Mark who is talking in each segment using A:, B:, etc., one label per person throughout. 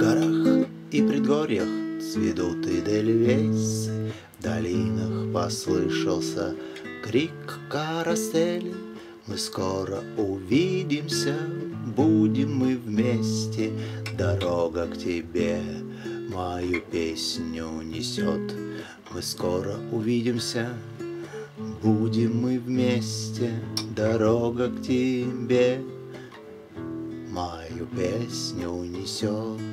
A: горах и предгорьях цветут и дельвейсы, В долинах послышался крик карастели. Мы скоро увидимся, будем мы вместе, Дорога к тебе мою песню несет. Мы скоро увидимся, будем мы вместе, Дорога к тебе мою песню несет.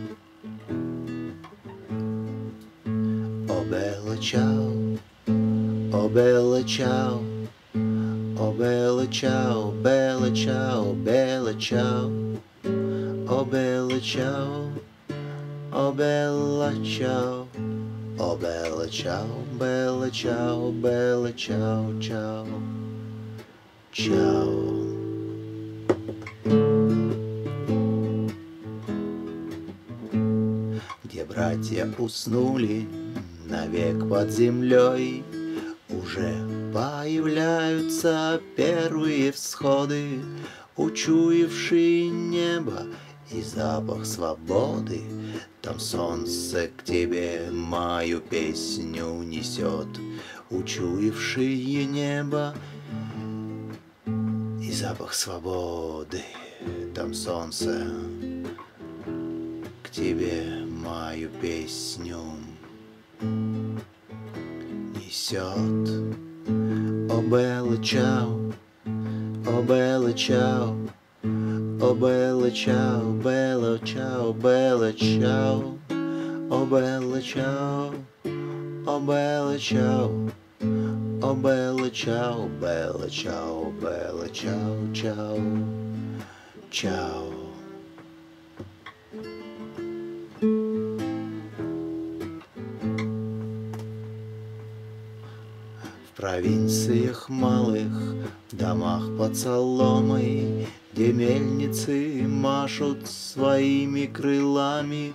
A: Белла Чао, о, Белла Чао, о, Белла Чао, Белла Чао, Белла Чао, о, Белла Чао, о, Белла Чао, о, Белла Чао, Белла Чао, Белла Чао, Чао, Чао. Где братья уснули навек под землей, Уже появляются первые всходы, Учуявшие небо и запах свободы. Там солнце к тебе мою песню несет, Учуявшие небо и запах свободы. Там солнце к тебе мою песню несет. О, Белла Чао, о, Белла Чао, о, Белла Чао, Белла Чао, Белла Чао, о, Белла Чао, о, Белла Чао, о, Белла Чао, Белла Чао, Белла Чао, Чао, Чао. Провинциях малых, в домах под соломой, Где мельницы машут своими крылами,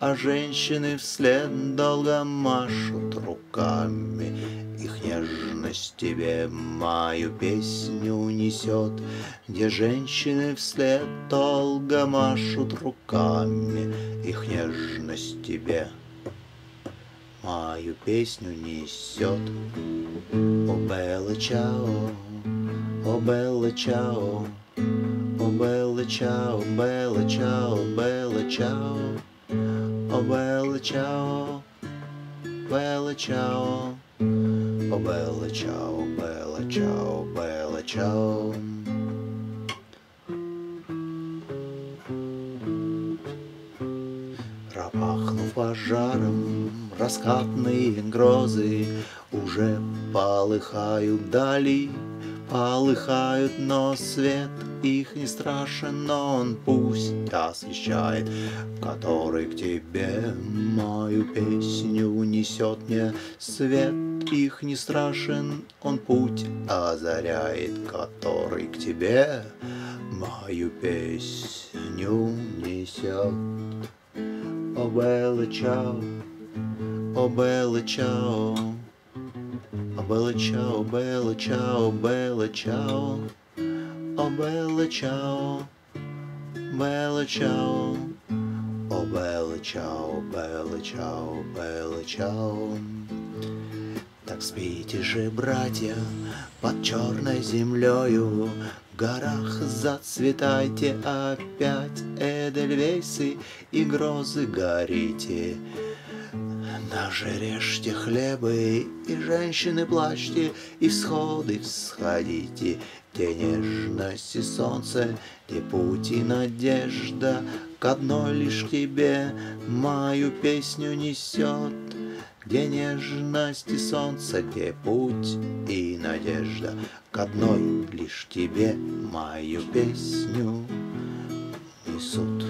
A: А женщины вслед долго машут руками. Их нежность тебе мою песню несет, Где женщины вслед долго машут руками. Их нежность тебе мою песню несет. О, Белла Чао, о, Белла Чао, о, Белла Чао, Белла Чао, Белла Чао, о, Белла Чао, Белла Чао, о, Белла Чао, Белла Чао, Белла Чао. Пропахнув пожаром, раскатные грозы Уже полыхают дали, полыхают, но свет их не страшен, но он пусть освещает, который к тебе мою песню несет мне. Свет их не страшен, он путь озаряет, который к тебе мою песню несет. О, Белла Чао, о, Белла Чао, о, Белла Чао, Белла Чао, Белла Чао, о, Белла Чао, Белла Чао, о, Белла Чао, Белла Чао, Белла Чао. Так спите же, братья, под черной землею, В горах зацветайте опять, Эдельвейсы и грозы горите. Даже режьте хлебы, и женщины плачьте, И всходы всходите, где нежность и солнце, Где путь и надежда, к одной лишь тебе Мою песню несет. Где нежность и солнце, где путь и надежда, К одной лишь тебе мою песню несут.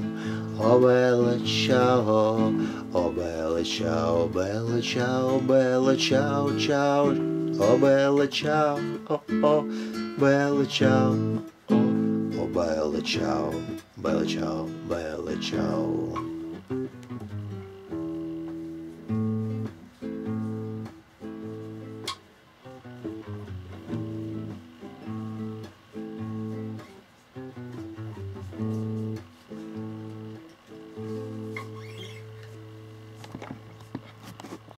A: а Белла Чао, а Белла Чао, а Белла Чао, Белла Чао, Белла Чао. Еще разок, о Белла Чао, oh